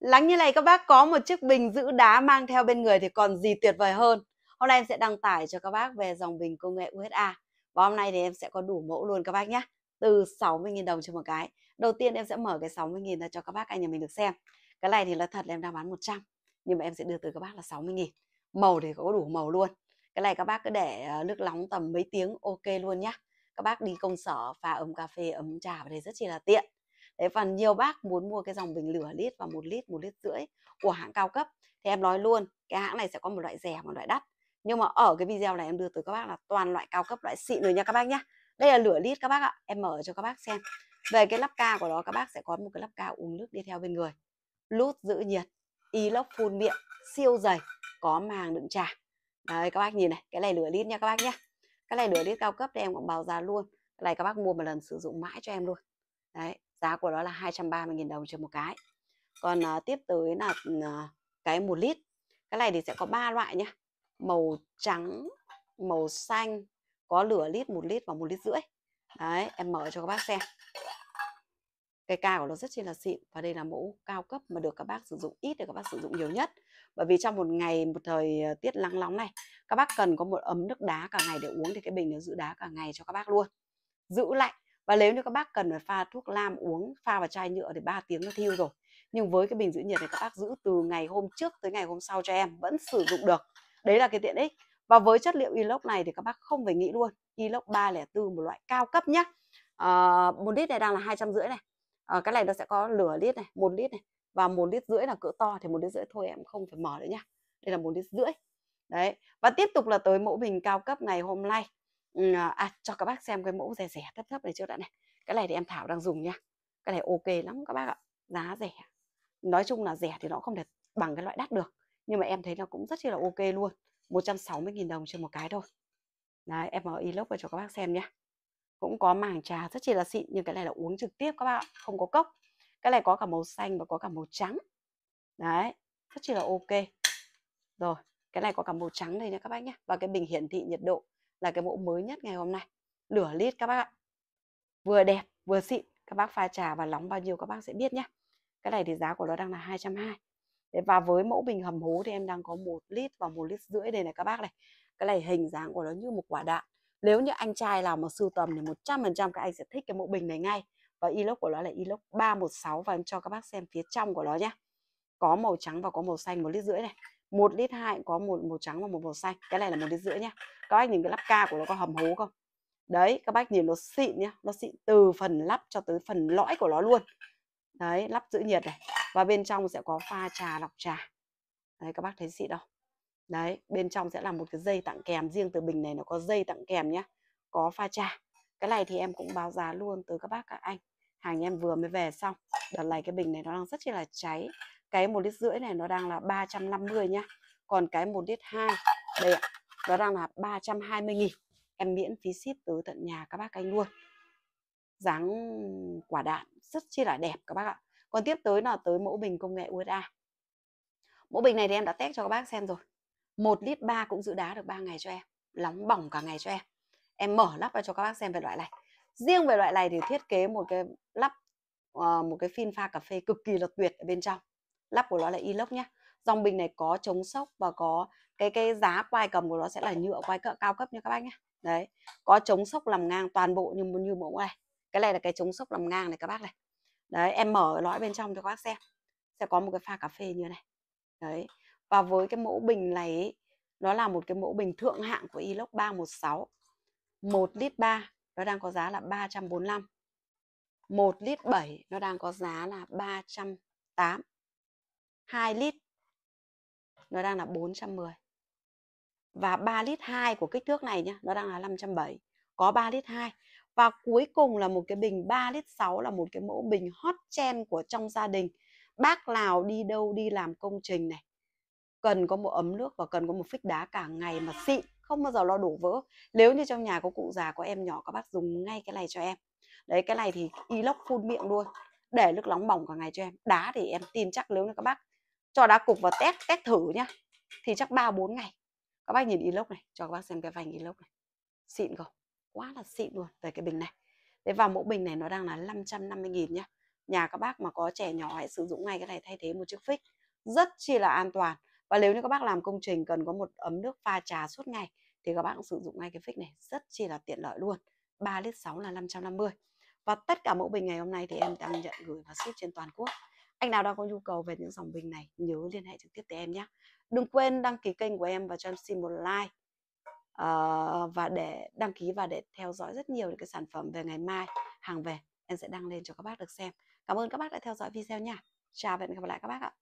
Lắng như này các bác có một chiếc bình giữ đá mang theo bên người thì còn gì tuyệt vời hơn. Hôm nay em sẽ đăng tải cho các bác về dòng bình công nghệ USA. Và hôm nay thì em sẽ có đủ mẫu luôn các bác nhé. Từ 60.000 đồng cho một cái. Đầu tiên em sẽ mở cái 60.000 ra cho các bác anh nhà mình được xem. Cái này thì là thật là em đang bán 100. Nhưng mà em sẽ đưa từ các bác là 60.000. Màu thì có đủ màu luôn. Cái này các bác cứ để ờ, nước nóng tầm mấy tiếng ok luôn nhá. Các bác đi công sở pha ấm cà phê, ấm trà vào đây rất chỉ là tiện. Đấy, và nhiều bác muốn mua cái dòng bình lửa lít và một lít, một lít rưỡi của hãng cao cấp thì em nói luôn cái hãng này sẽ có một loại rẻ, một loại đắt. Nhưng mà ở cái video này em đưa tới các bác là toàn loại cao cấp, loại xịn rồi nha các bác nhé. Đây là lửa lít các bác ạ. Em mở cho các bác xem. Về cái lắp ca của nó các bác sẽ có một cái lắp ca uống nước đi theo bên người. Lút giữ nhiệt, inox phun miệng, siêu dày, có màng đựng trà. Đấy các bác nhìn này, cái này lửa lít nha các bác nhé. Cái này lửa lít cao cấp thì em cũng báo giá luôn. Cái này các bác mua một lần sử dụng mãi cho em luôn. Đấy, giá của nó là 230.000 đồng trên một cái. Còn uh, tiếp tới là uh, cái một lít. Cái này thì sẽ có ba loại nhá. Màu trắng màu xanh có lửa lít một lít và một lít rưỡi. Đấy em mở cho các bác xem. Cái ca của nó rất chi là xịn và đây là mẫu cao cấp mà được các bác sử dụng ít để các bác sử dụng nhiều nhất. Bởi vì trong một ngày một thời ờ, tiết nắng nóng này các bác cần có một ấm nước đá cả ngày để uống thì cái bình nó giữ đá cả ngày cho các bác luôn. Giữ lạnh và nếu như các bác cần phải pha thuốc lam uống pha vào chai nhựa thì 3 tiếng nó thiêu rồi. Nhưng với cái bình giữ nhiệt này các bác giữ từ ngày hôm trước tới ngày hôm sau cho em vẫn sử dụng được. Đấy là cái tiện ích. Và với chất liệu inox này thì các bác không phải nghĩ luôn. Inox 304 một loại cao cấp nhá. À, một lít này đang là hai trăm rưỡi này. À, cái này nó sẽ có lửa lít này một lít này. Và một lít rưỡi là cỡ to thì một lít rưỡi thôi em không phải mở nữa nhá. Đây là một lít rưỡi. Đấy. Và tiếp tục là tới mẫu bình cao cấp ngày hôm nay. Ờ, à, cho các bác xem cái mẫu rẻ rẻ thấp thấp này trước đã này. Cái này thì em Thảo đang dùng nha. Cái này ok lắm các bác ạ giá rẻ. Nói chung là rẻ thì nó không thể bằng cái loại đắt được nhưng mà em thấy nó cũng rất là ok luôn 160.000 đồng cho một cái thôi. Đấy em mở inox vào cho các bác xem nhé cũng có màng trà rất chi là xịn nhưng cái này là uống trực tiếp các bạn không có cốc. Cái này có cả màu xanh và có cả màu trắng. Đấy rất chi là ok. Rồi cái này có cả màu trắng đây nha các bác nhé và cái bình hiển thị nhiệt độ là cái mẫu mới nhất ngày hôm nay. Lửa lít các bác ạ. Vừa đẹp vừa xịn các bác pha trà và nóng bao nhiêu các bác sẽ biết nhé. Cái này thì giá của nó đang là 220 Đấy, và với mẫu bình hầm hố thì em đang có một lít và một lít rưỡi đây này các bác này. Cái này hình dáng của nó như một quả đạn. Nếu như anh trai nào mà sưu tầm thì 100% các anh sẽ thích cái mẫu bình này ngay. Và inox của nó là inox 316 và em cho các bác xem phía trong của nó nhé. Có màu trắng và có màu xanh một lít rưỡi này một lít hai có một màu trắng và một màu xanh. Cái này là một lít rưỡi nhá. Các bác nhìn cái lắp ca của nó có hầm hố không? Đấy, các bác nhìn nó xịn nhá. Nó xịn từ phần lắp cho tới phần lõi của nó luôn. Đấy, lắp giữ nhiệt này. Và bên trong sẽ có pha trà, lọc trà. Đấy, các bác thấy xịn không? Đấy, bên trong sẽ là một cái dây tặng kèm. Riêng từ bình này nó có dây tặng kèm nhá. Có pha trà. Cái này thì em cũng báo giá luôn từ các bác, các anh. Hàng em vừa mới về xong. Đợt này cái bình này nó đang rất là cháy cái một lít rưỡi này nó đang là 350 nhá. Còn cái một lít hai, đây ạ, nó đang là 320 nghìn. Em miễn phí ship tới tận nhà các bác anh luôn. Dáng quả đạn rất chi là đẹp các bác ạ. Còn tiếp tới là tới mẫu bình công nghệ USA mẫu bình này thì em đã test cho các bác xem rồi. Một lít ba cũng giữ đá được 3 ngày cho em nóng bỏng cả ngày cho em. Em mở lắp vào cho các bác xem về loại này. Riêng về loại này thì thiết kế một cái lắp ờ, một cái phin pha cà phê cực kỳ là tuyệt ở bên trong lắp của nó là inox nhé dòng bình này có chống sốc và có cái cái giá quai cầm của nó sẽ là nhựa quai cỡ cao cấp nha các bác nhé đấy có chống sốc làm ngang toàn bộ như như mẫu này. Cái này là cái chống sốc làm ngang này các bác này. Đấy em mở lõi bên trong cho các bác xem. Sẽ có một cái pha cà phê như này. Đấy và với cái mẫu bình này ấy, nó là một cái mẫu bình thượng hạng của inox 316 1 lít 3 nó đang có giá là 345 1 lít 7 nó đang có giá là 308 2 lít. Nó đang là 410 và 3 lít 2 của kích thước này nhá, nó đang là 570 có 3 lít 2 và cuối cùng là một cái bình 3 lít 6 là một cái mẫu bình hot trend của trong gia đình. Bác nào đi đâu đi làm công trình này. Cần có một ấm nước và cần có một phích đá cả ngày mà xịn không bao giờ lo đổ vỡ. Nếu như trong nhà có cụ già, có em nhỏ, các bác dùng ngay cái này cho em. Đấy, cái này thì inox phun miệng luôn, để nước nóng bỏng cả ngày cho em. Đá thì em tin chắc nếu như các bác cho đá cục và test test thử nhá. Thì chắc ba bốn ngày. Các bác nhìn inox này, cho các bác xem cái vành inox này. Xịn không? Quá là xịn luôn. Về cái bình này. Thế vào mẫu bình này nó đang là 550 nghìn nhá. Nhà các bác mà có trẻ nhỏ hãy sử dụng ngay cái này thay thế một chiếc phích rất chi là an toàn. Và nếu như các bác làm công trình cần có một ấm nước pha trà suốt ngày, thì các bác cũng sử dụng ngay cái phích này. Rất chi là tiện lợi luôn. 3 lít 6 là 550 và tất cả mẫu bình ngày hôm nay thì em đang nhận gửi và ship trên toàn quốc anh nào đang có nhu cầu về những dòng bình này nhớ liên hệ trực tiếp tới em nhé. Đừng quên đăng ký kênh của em và cho em xin một like uh, và để đăng ký và để theo dõi rất nhiều những cái sản phẩm về ngày mai hàng về. Em sẽ đăng lên cho các bác được xem. Cảm ơn các bác đã theo dõi video nha. Chào và hẹn gặp lại các bác ạ.